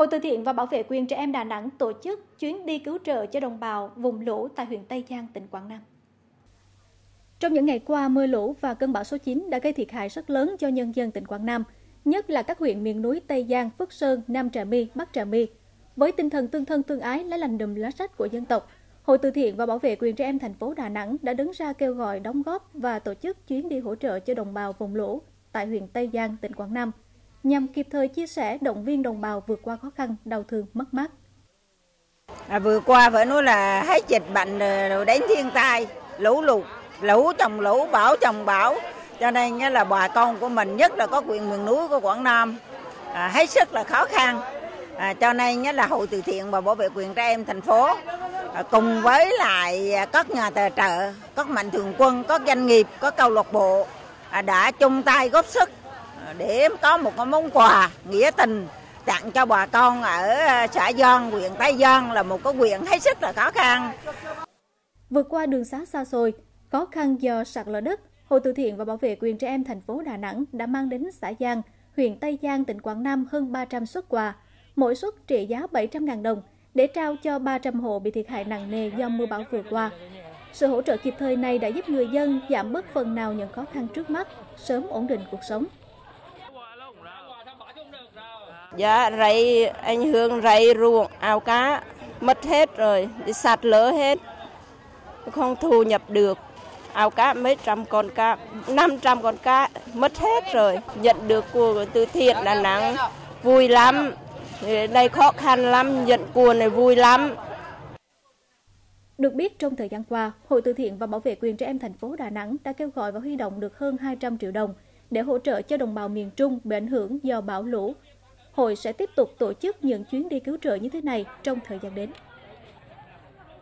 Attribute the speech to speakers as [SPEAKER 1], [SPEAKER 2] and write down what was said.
[SPEAKER 1] Hội từ thiện và bảo vệ quyền trẻ em Đà Nẵng tổ chức chuyến đi cứu trợ cho đồng bào vùng lũ tại huyện Tây Giang, tỉnh Quảng Nam. Trong những ngày qua, mưa lũ và cơn bão số 9 đã gây thiệt hại rất lớn cho nhân dân tỉnh Quảng Nam, nhất là các huyện miền núi Tây Giang, Phước Sơn, Nam Trà My, Bắc Trà My. Với tinh thần tương thân tương ái lá lành đùm lá sách của dân tộc, Hội từ thiện và bảo vệ quyền trẻ em thành phố Đà Nẵng đã đứng ra kêu gọi đóng góp và tổ chức chuyến đi hỗ trợ cho đồng bào vùng lũ tại huyện Tây Giang, tỉnh Quảng Nam, nhằm kịp thời chia sẻ động viên đồng bào vượt qua khó khăn, đau thương, mất mát.
[SPEAKER 2] À, vừa qua phải nói là hết dịch bệnh rồi đến thiên tai, lũ lụt, lũ trồng lũ, bão trồng bão. Cho nên là bà con của mình nhất là có quyền miền núi của Quảng Nam à, hết sức là khó khăn. À, cho nên là hội từ thiện và bảo vệ quyền trẻ em thành phố à, cùng với lại à, các nhà tài trợ, các mạnh thường quân, các doanh nghiệp, các câu lạc bộ à, đã chung tay góp sức để có một món quà nghĩa tình tặng cho bà con ở ờ, xã Giang, huyện Tây Giang là một cái huyện hết sức là khó khăn.
[SPEAKER 1] Vượt qua đường xá xa xôi, khó khăn do sạt lở đất, Hội từ thiện và bảo vệ quyền trẻ em thành phố Đà Nẵng đã mang đến xã Giang, huyện Tây Giang, tỉnh Quảng Nam hơn 300 xuất quà, mỗi suất trị giá 700.000 đồng để trao cho 300 hộ bị thiệt hại nặng nề do mưa bão vừa qua. Sự hỗ trợ kịp thời này đã giúp người dân giảm bớt phần nào những khó khăn trước mắt, sớm ổn định cuộc sống.
[SPEAKER 3] Dạ, rầy, anh Hương rầy ruộng, ao cá, mất hết rồi, đi sạt lở hết, không thu nhập được. Ao cá mấy trăm con cá, 500 con cá, mất hết rồi. Nhận được của từ thiện Đà Nẵng, vui lắm. Đây khó khăn lắm, nhận của này vui lắm.
[SPEAKER 1] Được biết, trong thời gian qua, Hội từ thiện và bảo vệ quyền trẻ em thành phố Đà Nẵng đã kêu gọi và huy động được hơn 200 triệu đồng để hỗ trợ cho đồng bào miền Trung bị ảnh hưởng do bão lũ. Hội sẽ tiếp tục tổ chức những chuyến đi cứu trợ như thế này trong thời gian đến.